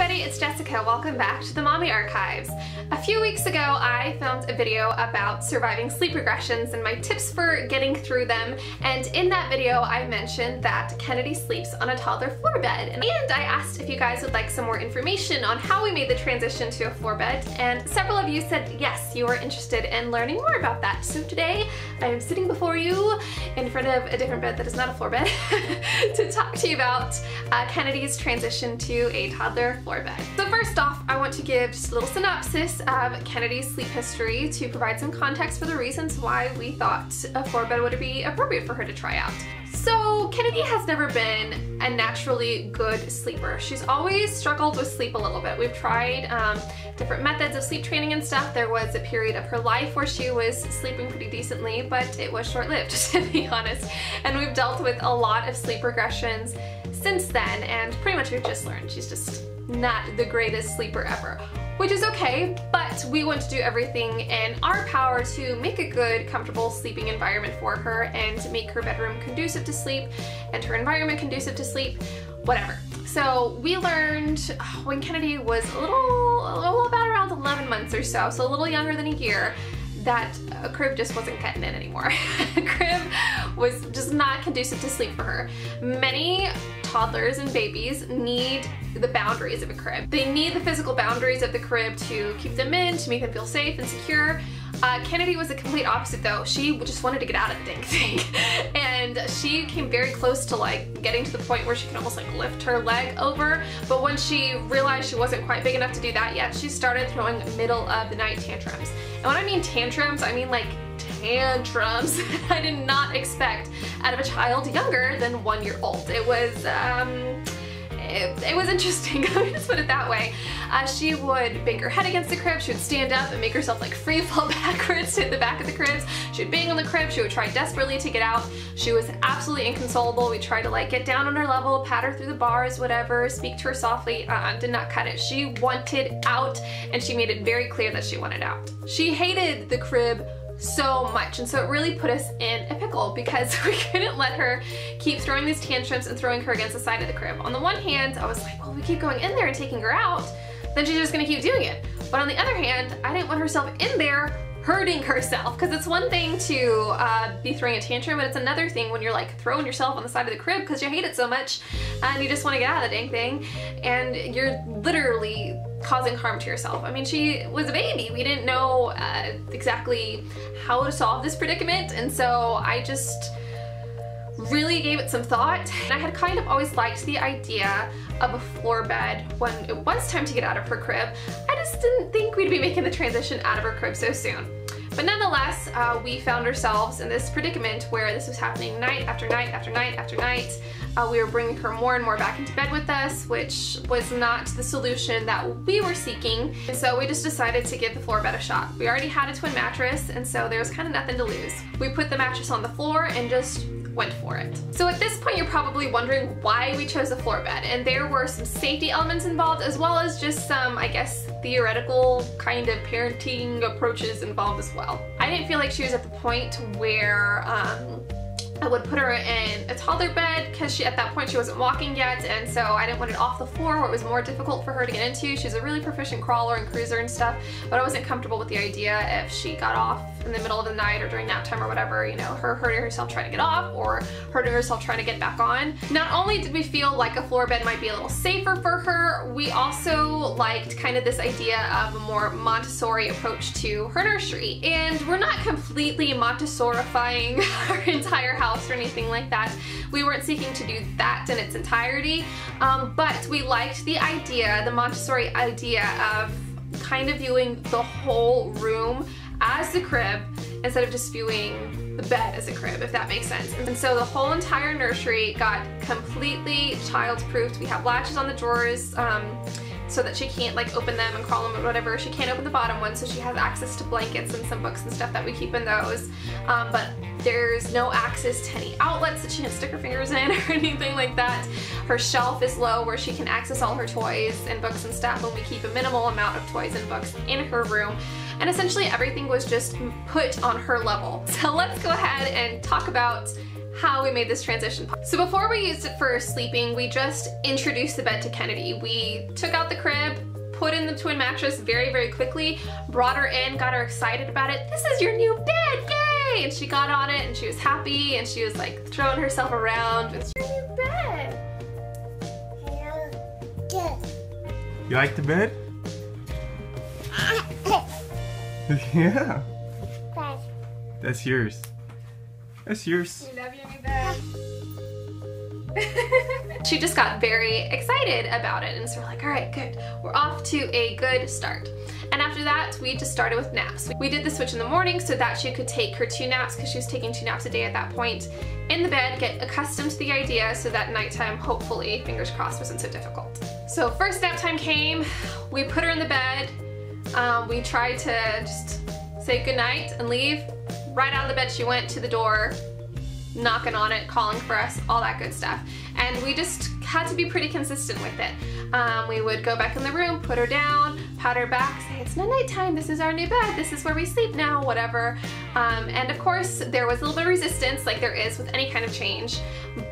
everybody, it's Jessica. Welcome back to the Mommy Archives. A few weeks ago, I filmed a video about surviving sleep regressions and my tips for getting through them. And in that video, I mentioned that Kennedy sleeps on a toddler floor bed. And I asked if you guys would like some more information on how we made the transition to a floor bed. And several of you said yes, you were interested in learning more about that. So today, I am sitting before you in front of a different bed that is not a floor bed to talk to you about uh, Kennedy's transition to a toddler floor bed. So first off, I want to give just a little synopsis of Kennedy's sleep history to provide some context for the reasons why we thought a floor bed would be appropriate for her to try out. So Kennedy has never been a naturally good sleeper. She's always struggled with sleep a little bit. We've tried um, different methods of sleep training and stuff. There was a period of her life where she was sleeping pretty decently, but it was short-lived to be honest. And we've dealt with a lot of sleep regressions since then and pretty much we've just learned she's just not the greatest sleeper ever which is okay, but we want to do everything in our power to make a good, comfortable sleeping environment for her and make her bedroom conducive to sleep and her environment conducive to sleep, whatever. So we learned oh, when Kennedy was a little, a little about around 11 months or so, so a little younger than a year, that a crib just wasn't cutting it anymore. was just not conducive to sleep for her. Many toddlers and babies need the boundaries of a crib. They need the physical boundaries of the crib to keep them in, to make them feel safe and secure. Uh, Kennedy was the complete opposite though. She just wanted to get out of the dang thing. and she came very close to like getting to the point where she could almost like lift her leg over. But when she realized she wasn't quite big enough to do that yet, she started throwing middle of the night tantrums. And when I mean tantrums, I mean like tantrums I did not expect out of a child younger than one year old. It was, um, it, it was interesting, let me just put it that way. Uh, she would bang her head against the crib, she would stand up and make herself like free fall backwards to the back of the cribs. She would bang on the crib, she would try desperately to get out. She was absolutely inconsolable. We tried to like get down on her level, pat her through the bars, whatever, speak to her softly, -uh did not cut it. She wanted out and she made it very clear that she wanted out. She hated the crib so much and so it really put us in a pickle because we couldn't let her keep throwing these tantrums and throwing her against the side of the crib. On the one hand I was like well we keep going in there and taking her out then she's just gonna keep doing it but on the other hand I didn't want herself in there hurting herself because it's one thing to uh, be throwing a tantrum but it's another thing when you're like throwing yourself on the side of the crib because you hate it so much and you just want to get out of the dang thing and you're literally causing harm to yourself. I mean, she was a baby. We didn't know uh, exactly how to solve this predicament, and so I just really gave it some thought. And I had kind of always liked the idea of a floor bed when it was time to get out of her crib. I just didn't think we'd be making the transition out of her crib so soon. But nonetheless, uh, we found ourselves in this predicament where this was happening night after night after night after night. Uh, we were bringing her more and more back into bed with us, which was not the solution that we were seeking. And so we just decided to give the floor bed a shot. We already had a twin mattress, and so there was kind of nothing to lose. We put the mattress on the floor and just went for it. So at this point you're probably wondering why we chose a floor bed and there were some safety elements involved as well as just some I guess theoretical kind of parenting approaches involved as well. I didn't feel like she was at the point where um, I would put her in a toddler bed because she at that point she wasn't walking yet and so I didn't want it off the floor where it was more difficult for her to get into. She's a really proficient crawler and cruiser and stuff but I wasn't comfortable with the idea if she got off in the middle of the night or during nap time or whatever, you know, her hurting herself trying to get off or hurting herself trying to get back on. Not only did we feel like a floor bed might be a little safer for her, we also liked kind of this idea of a more Montessori approach to her nursery. And we're not completely Montessorifying our entire house or anything like that. We weren't seeking to do that in its entirety, um, but we liked the idea, the Montessori idea of kind of viewing the whole room as the crib instead of just viewing the bed as a crib, if that makes sense. And so the whole entire nursery got completely child-proofed. We have latches on the drawers um, so that she can't like open them and crawl them or whatever. She can't open the bottom one so she has access to blankets and some books and stuff that we keep in those. Um, but there's no access to any outlets that she can stick her fingers in or anything like that. Her shelf is low where she can access all her toys and books and stuff and we keep a minimal amount of toys and books in her room and essentially everything was just put on her level. So let's go ahead and talk about how we made this transition. So before we used it for sleeping, we just introduced the bed to Kennedy. We took out the crib, put in the twin mattress very, very quickly, brought her in, got her excited about it. This is your new bed, yay! And she got on it and she was happy and she was like throwing herself around. It's your new bed. You like the bed? yeah. That's yours. That's yours. We love your new bed. she just got very excited about it and so we're like, all right, good. We're off to a good start. And after that, we just started with naps. We did the switch in the morning so that she could take her two naps because she was taking two naps a day at that point in the bed, get accustomed to the idea so that nighttime, hopefully, fingers crossed, wasn't so difficult. So first nap time came, we put her in the bed, um, we tried to just say goodnight and leave. Right out of the bed she went to the door, knocking on it, calling for us, all that good stuff. And we just had to be pretty consistent with it. Um, we would go back in the room, put her down, pat her back, say, it's not nighttime, this is our new bed, this is where we sleep now, whatever. Um, and of course, there was a little bit of resistance, like there is with any kind of change,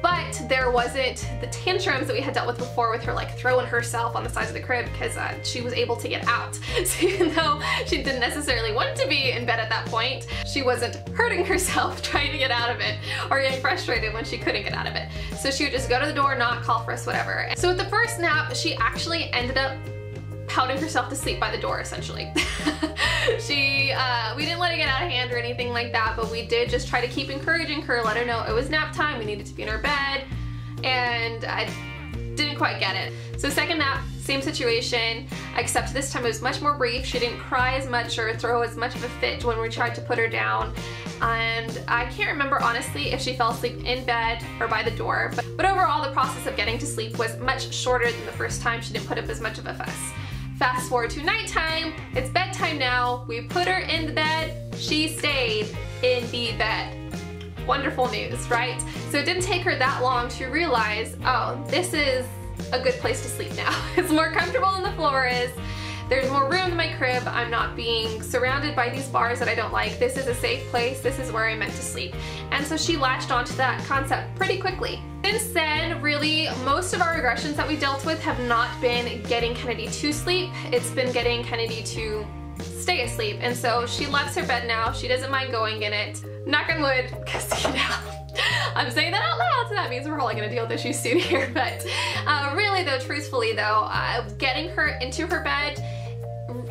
but there wasn't the tantrums that we had dealt with before with her like throwing herself on the sides of the crib because uh, she was able to get out. So even though she didn't necessarily want to be in bed at that point, she wasn't hurting herself trying to get out of it or getting frustrated when she couldn't get out of it. So she would just go to the door, knock, call for us, whatever. So with the first nap, she actually ended up pouting herself to sleep by the door essentially. she, uh, we didn't let it get out of hand or anything like that, but we did just try to keep encouraging her, let her know it was nap time, we needed to be in our bed, and I didn't quite get it. So second nap, same situation, except this time it was much more brief. She didn't cry as much or throw as much of a fit when we tried to put her down. And I can't remember honestly if she fell asleep in bed or by the door, but, but overall the process of getting to sleep was much shorter than the first time. She didn't put up as much of a fuss. Fast forward to nighttime, it's bedtime now, we put her in the bed, she stayed in the bed. Wonderful news, right? So it didn't take her that long to realize, oh, this is a good place to sleep now. it's more comfortable than the floor is. There's more room in my crib. I'm not being surrounded by these bars that I don't like. This is a safe place. This is where I'm meant to sleep. And so she latched onto that concept pretty quickly. Since then, really, most of our regressions that we dealt with have not been getting Kennedy to sleep. It's been getting Kennedy to stay asleep. And so she loves her bed now. She doesn't mind going in it. Knock on wood, because you know, I'm saying that out loud, so that means we're probably gonna deal with issues soon here. But uh, really though, truthfully though, uh, getting her into her bed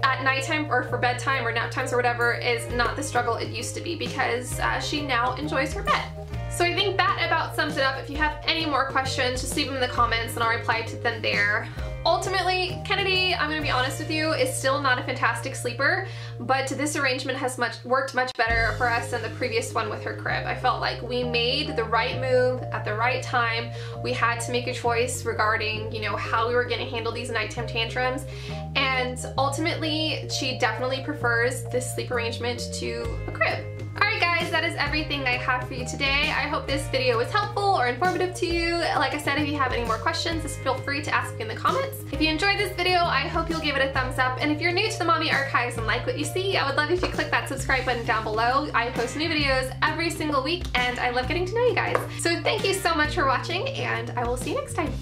at nighttime or for bedtime or nap times or whatever is not the struggle it used to be because uh, she now enjoys her bed. So I think that about sums it up. If you have any more questions, just leave them in the comments and I'll reply to them there. Ultimately, Kennedy, I'm gonna be honest with you, is still not a fantastic sleeper, but this arrangement has much worked much better for us than the previous one with her crib. I felt like we made the right move at the right time. We had to make a choice regarding, you know, how we were gonna handle these nighttime tantrums, and ultimately, she definitely prefers this sleep arrangement to a crib. Guys, that is everything I have for you today. I hope this video was helpful or informative to you. Like I said, if you have any more questions, just feel free to ask me in the comments. If you enjoyed this video, I hope you'll give it a thumbs up. And if you're new to the Mommy Archives and like what you see, I would love if you click that subscribe button down below. I post new videos every single week and I love getting to know you guys. So thank you so much for watching and I will see you next time.